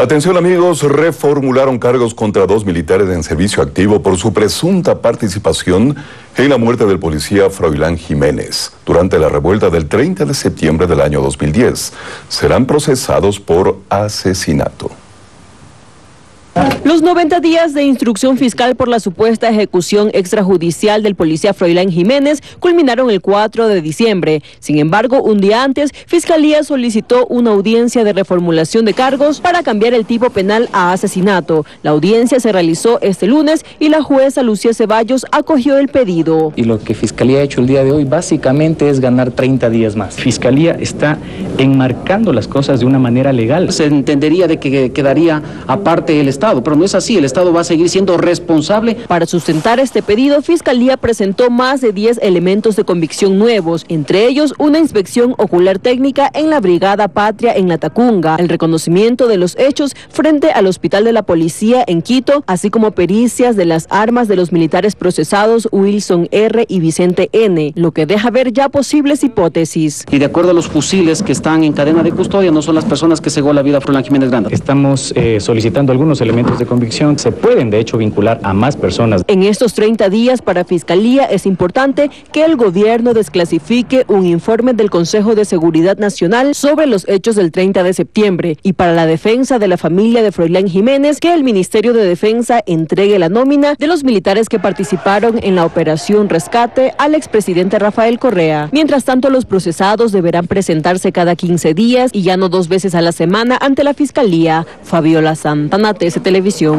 Atención amigos, reformularon cargos contra dos militares en servicio activo por su presunta participación en la muerte del policía Froilán Jiménez durante la revuelta del 30 de septiembre del año 2010. Serán procesados por asesinato. Los 90 días de instrucción fiscal por la supuesta ejecución extrajudicial del policía Froilán Jiménez culminaron el 4 de diciembre. Sin embargo, un día antes, Fiscalía solicitó una audiencia de reformulación de cargos para cambiar el tipo penal a asesinato. La audiencia se realizó este lunes y la jueza Lucía Ceballos acogió el pedido. Y lo que Fiscalía ha hecho el día de hoy básicamente es ganar 30 días más. Fiscalía está enmarcando las cosas de una manera legal. Se entendería de que quedaría aparte el Estado pero no es así, el Estado va a seguir siendo responsable. Para sustentar este pedido, Fiscalía presentó más de 10 elementos de convicción nuevos, entre ellos una inspección ocular técnica en la Brigada Patria en La Tacunga, el reconocimiento de los hechos frente al Hospital de la Policía en Quito, así como pericias de las armas de los militares procesados Wilson R. y Vicente N., lo que deja ver ya posibles hipótesis. Y de acuerdo a los fusiles que están en cadena de custodia, no son las personas que cegó la vida Froilán Jiménez Granda. Estamos eh, solicitando algunos elementos de convicción se pueden de hecho vincular a más personas. En estos 30 días para Fiscalía es importante que el gobierno desclasifique un informe del Consejo de Seguridad Nacional sobre los hechos del 30 de septiembre y para la defensa de la familia de Froilán Jiménez que el Ministerio de Defensa entregue la nómina de los militares que participaron en la operación rescate al expresidente Rafael Correa. Mientras tanto, los procesados deberán presentarse cada 15 días y ya no dos veces a la semana ante la Fiscalía. Fabiola Santana, TST Televisión. 九